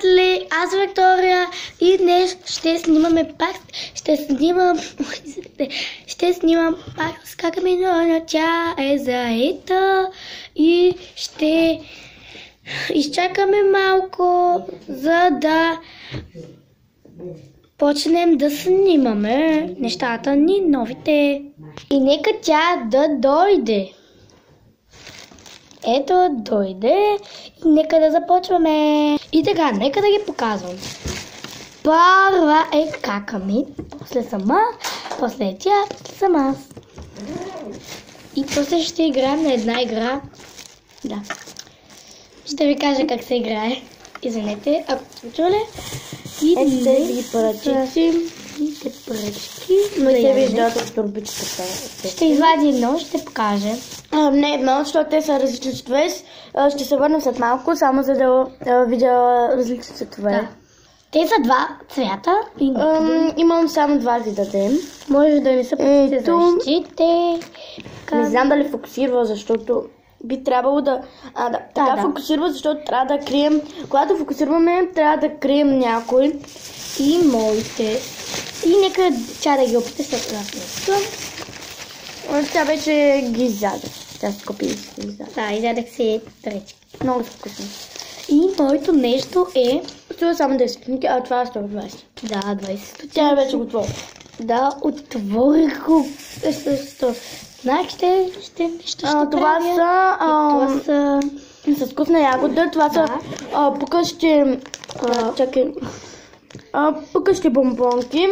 приятели, аз Виктория и днес ще снимаме пак, ще снимам, ще снимам пак с как минуна, тя е заета. И ще изчакаме малко, за да почнем да снимаме нещата ни новите. И нека тя да дойде. Ето, дойде и нека да започваме. И така, нека да ги показвам. Първа е кака ми, после сама, после тя, после съм аз. И после ще играем на една игра. Да. Ще ви кажа как се играе. Извинете, ако сте чули. И днес ги пръчици. и те пръчки. За се виждат от турбичката. Ще извади едно, ще покаже. Не едно, защото те са различни цветове. Ще се върнем след малко, само за да видя различни цветове. Да. Те са два цвята Ам, имам само два вида ден. може да не са се Ето. защите. Не знам дали фокусира, защото би трябвало да... А, да, така да. фокусира, защото трябва да крием... Когато фокусираме, трябва да крием някой. И моите. И нека тя да ги опита след това. Тя вече ги изяде. Тя си купи и си ги изяде. Да, изядах си трети. Много вкусно. И моето нещо е... Е само 10 минути, а това е 120. Да, 20 Тя е вече готова. Да, отворих го. Знаеш, ще, ще, ще, А, това са... И това са... С вкусна ягода. Това са а, пукащи... А, чакай. А, пукащи бомбонки.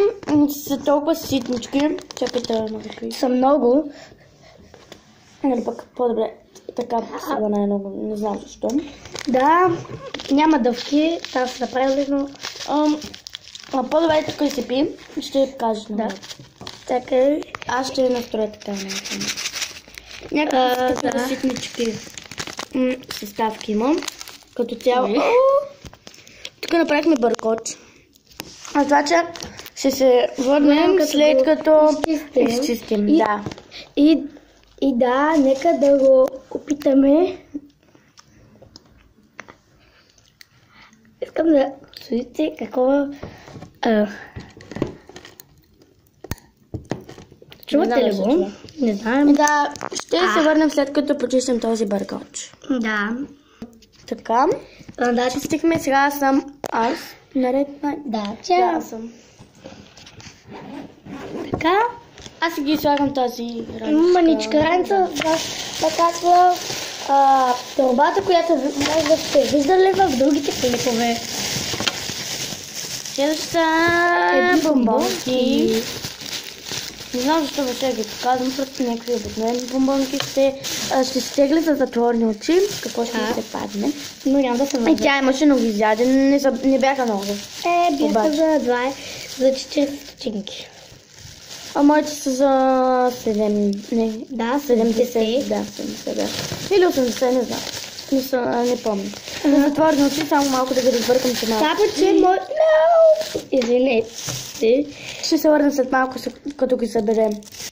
Са толкова ситнички. Чакайте да накрия. Са много. Или пък по-добре. Така посила най-много. Не знам защо. Да, няма дъвки. Там са направили, но... Ам, а по-добре тук се пи. Ще кажеш Да. Чакай. Аз ще настроя така такива да. ситнички съставки имам. Като цяло. Ами. Тук направихме бъркоч. А това че ще се върнем след като изчистим. изчистим. И- Да. И, и да, нека да го опитаме. Искам да чуете какво... А... Чувате ли го? Не знам. Да, ще се върнем след като почистим този бъркоч. Да. Така. А, да, Чистихме, сега съм аз. Наред на... да, тя аз съм. така. Аз ги слагам тази Маничка ранца, да, казва а, турбата, която може да сте виждали в другите клипове. Следващата е бомбонки. Не знам защо въобще ги показвам, просто някакви обикновени бомбонки ще, ще стегли за затворни очи, какво ще се падне. Но няма да се И тя имаше много изяде, не, не бяха много. Е, бяха Обаче. за 2, за 40 стотинки. А моите са за 7, не, Да, 70, 70. да, 70, да. Или 80, не знам. Не, са, не помня. За затворни очи, само малко да ги разбъркам, че малко. Папа, че мой... No! Извинете. Ще се върна след малко, като ги съберем.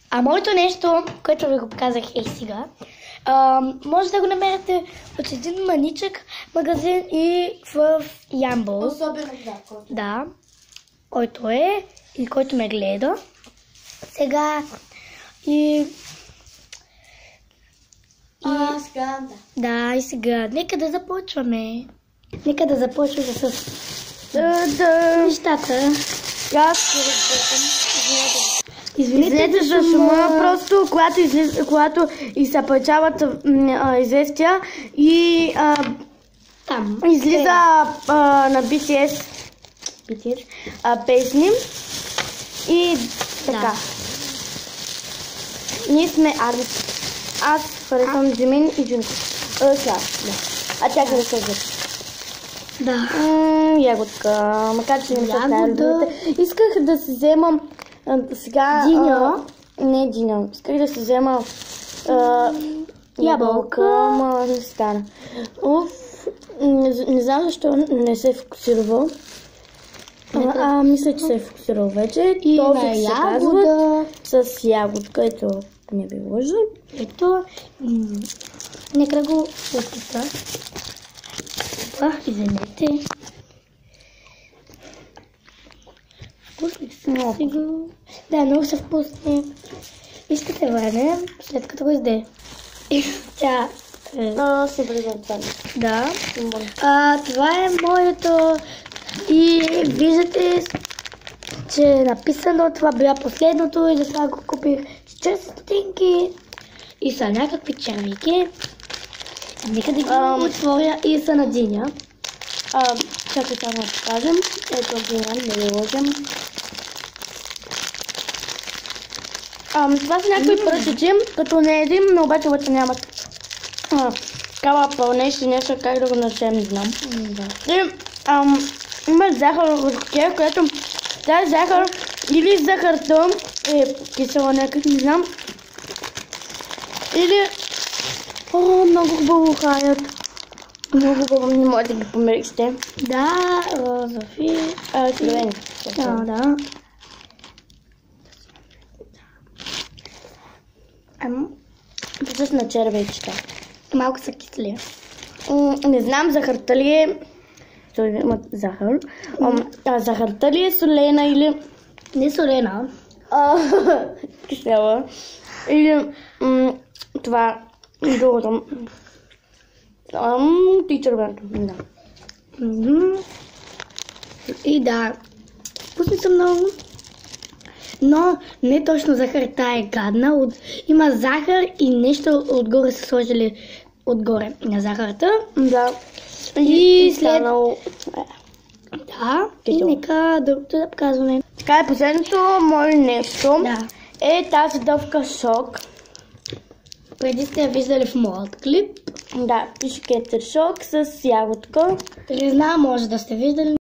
А моето нещо, което ви го показах е сега, а, може да го намерите от един маничък магазин и в Ямбол. Особено да. Да, който е и който ме гледа. Сега и... И, сега, да. да, и сега, нека да започваме. Нека да започваме с Да, да. нещата. Аз ще разбъркам. Извинете. Извинете, за шума, просто когато, излез, когато изсъпачават а, известия и а, Там. излиза а, на BTS, BTS а, песни и така. Ние сме Арис. Аз харесвам Джимин и Джунко. А, сега, да. А тя харесва Джунко. Да. М, ягодка, макар че не ми са Ягода. най-любимите. Исках да си взема а, сега... Диня. не диня. Исках да си взема ябълка, ама не стана. Уф, не, знам защо не се е фокусирал. А, а, мисля, че се е фокусирал вече. И Тофик на се ягода. казва с ягодка. Ето, не ви лъжа. Ето. Нека го опита. А, извинете. Вкусни са. Много. Сигурно. Да, много са вкусни. И ще се върнем след като го изде. Тя... е, А, се. Да. А, това е моето. И виждате, че е написано, това била последното и затова го купих 40 стотинки. И са някакви червики. Нека да ги отворя и са на диня. Чакай само да покажем. Ето ги да ложим. Ам, това са някакви пръстичи, като не един, но обаче вътре нямат а, такава пълнещи нещо, как да го наречем, не знам. Да. И ам, има захарова кутия, която тази захар или захарта е кисела някак, не знам. Или... О, много хубаво хаят. Много хубаво, не може да ги помирите. Да, розови. А, червени. Да, да. Ам, на червечета. малко са кисли. М, Не знам захарта ли е... Той има захар. Ам, А захарта ли е солена или... Не солена. А, кисела. Или това другото. Ам, ти червеното. Да. И да, вкусни са много. Но не точно захарта е гадна. От... Има захар и нещо отгоре са сложили отгоре на захарта. Да. И след- станало- е. Да, и нека другото да показваме. Така е последното мое нещо. Да. Е тази дъвка сок. Преди сте я виждали в моят клип. Да, пише кетер сок с ягодка. Не знам, може да сте виждали.